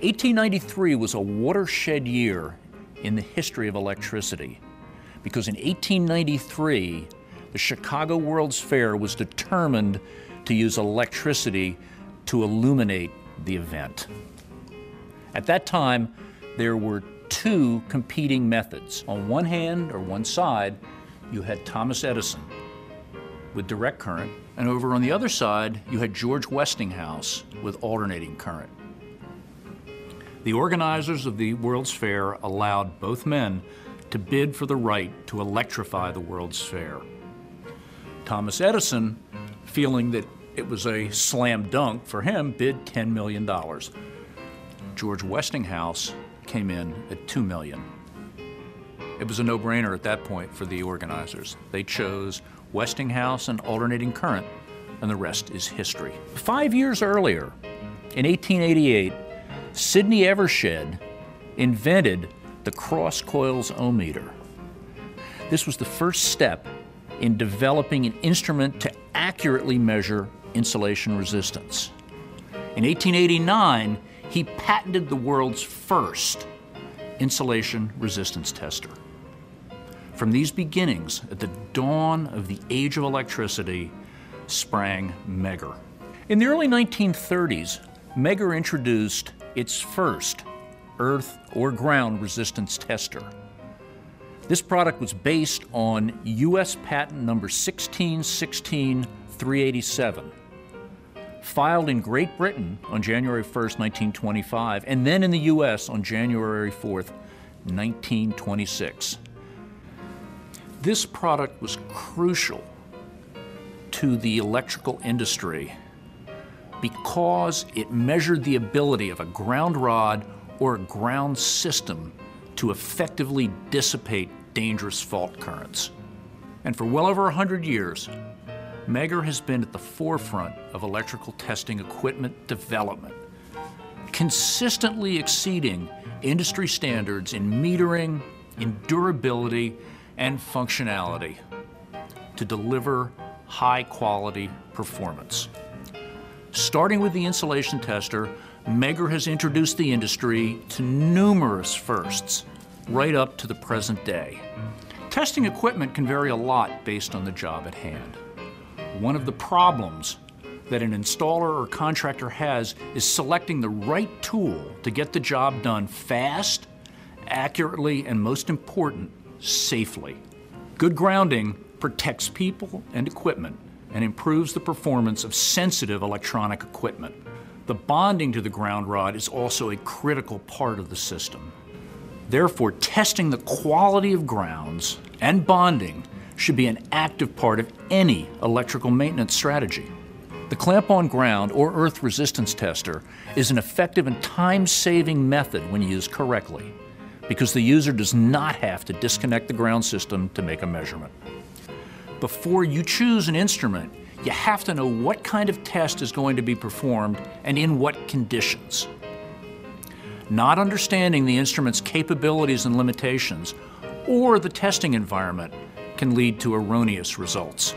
1893 was a watershed year in the history of electricity because in 1893, the Chicago World's Fair was determined to use electricity to illuminate the event. At that time, there were two competing methods. On one hand, or one side, you had Thomas Edison with direct current, and over on the other side, you had George Westinghouse with alternating current. The organizers of the World's Fair allowed both men to bid for the right to electrify the World's Fair. Thomas Edison, feeling that it was a slam dunk for him, bid $10 million. George Westinghouse came in at 2 million. It was a no-brainer at that point for the organizers. They chose Westinghouse and alternating current, and the rest is history. Five years earlier, in 1888, Sydney Evershed invented the cross coils ohmmeter. This was the first step in developing an instrument to accurately measure insulation resistance. In 1889, he patented the world's first insulation resistance tester. From these beginnings, at the dawn of the age of electricity, sprang Megger. In the early 1930s, Megger introduced its first earth or ground resistance tester. This product was based on U.S. patent number 1616387, filed in Great Britain on January 1, 1925, and then in the U.S. on January 4, 1926. This product was crucial to the electrical industry because it measured the ability of a ground rod or a ground system to effectively dissipate dangerous fault currents. And for well over 100 years, Megger has been at the forefront of electrical testing equipment development, consistently exceeding industry standards in metering, in durability, and functionality to deliver high quality performance. Starting with the insulation tester, Megger has introduced the industry to numerous firsts, right up to the present day. Testing equipment can vary a lot based on the job at hand. One of the problems that an installer or contractor has is selecting the right tool to get the job done fast, accurately, and most important, safely. Good grounding protects people and equipment and improves the performance of sensitive electronic equipment. The bonding to the ground rod is also a critical part of the system. Therefore, testing the quality of grounds and bonding should be an active part of any electrical maintenance strategy. The clamp-on ground or earth resistance tester is an effective and time-saving method when used correctly because the user does not have to disconnect the ground system to make a measurement. Before you choose an instrument, you have to know what kind of test is going to be performed and in what conditions. Not understanding the instrument's capabilities and limitations or the testing environment can lead to erroneous results.